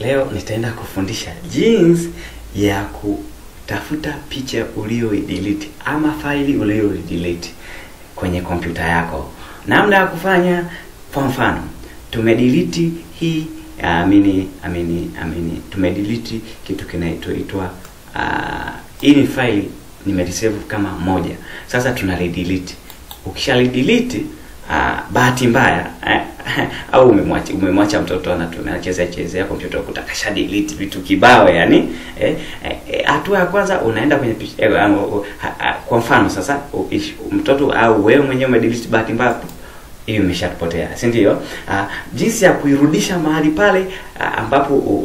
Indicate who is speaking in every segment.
Speaker 1: leo nitaenda kufundisha jinsi ya kutafuta picha uliyoidelete ama faili uliyoidelete kwenye kompyuta yako. Namna ya kufanya, kwa mfano tumedelete hii amini amini amini tumedelete kitu kinaitwa uh, hii ni faili nimeresave kama moja. Sasa tuna redelete. Ukishalidelete uh, bahati mbaya eh, au umemwacha umemwacha mtoto anachezea chezea kompyuta ukuta delete vitu kibao yani eh, eh, hatua ya kwanza unaenda kwenye eh, uh, uh, uh, kwa mfano sasa uh, ish, mtoto au uh, wewe mwenyewe umedelete bahati mbaya hiyo imeshapotea si ndio? Uh, jinsi ya kuirudisha mahali pale uh, ambapo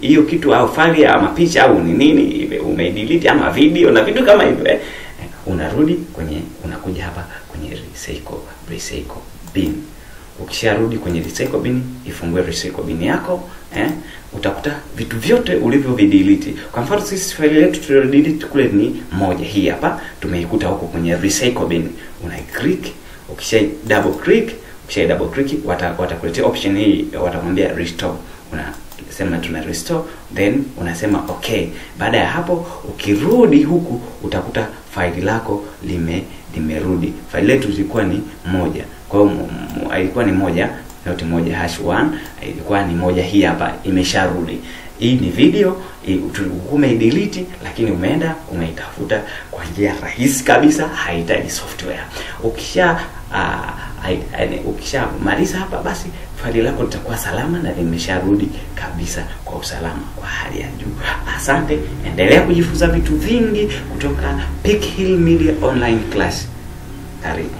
Speaker 1: hiyo uh, kitu au file ama picha au ni nini umedelete ama video na vitu kama hivyo eh, unarudi kwenye unakuja hapa kwenye recycle recycle bin. Ukisharudi kwenye recycle bin, ifungue recycle bin yako eh, utakuta vitu vyote ulivyo ulivyovidelete. Kwa mfano sisi file yetu tuliodelete kule ni moja, hii hapa tumeikuta huko kwenye recycle bin, una click ukisha double click ukisha double click watakuletea wata option hii watakwambia restore unasema tuna restore then unasema okay baada ya hapo ukirudi huku utakuta faili lako lime limerudi. Faili letu zilikuwa ni moja. Kwa hiyo ilikuwa ni moja noti moja hash 1 ilikuwa ni moja hii hapa imesharudi. Hii ni video umeidelete lakini umeenda umeitafuta kwa njia rahisi kabisa haihitaji software. Ukisha uh, ukishamaliza hapa basi fali lako litakuwa salama na limesharudi kabisa kwa usalama kwa hali ya juu. Asante endelea kujifunza vitu vingi kutoka Peak Hill Media online class. Karibu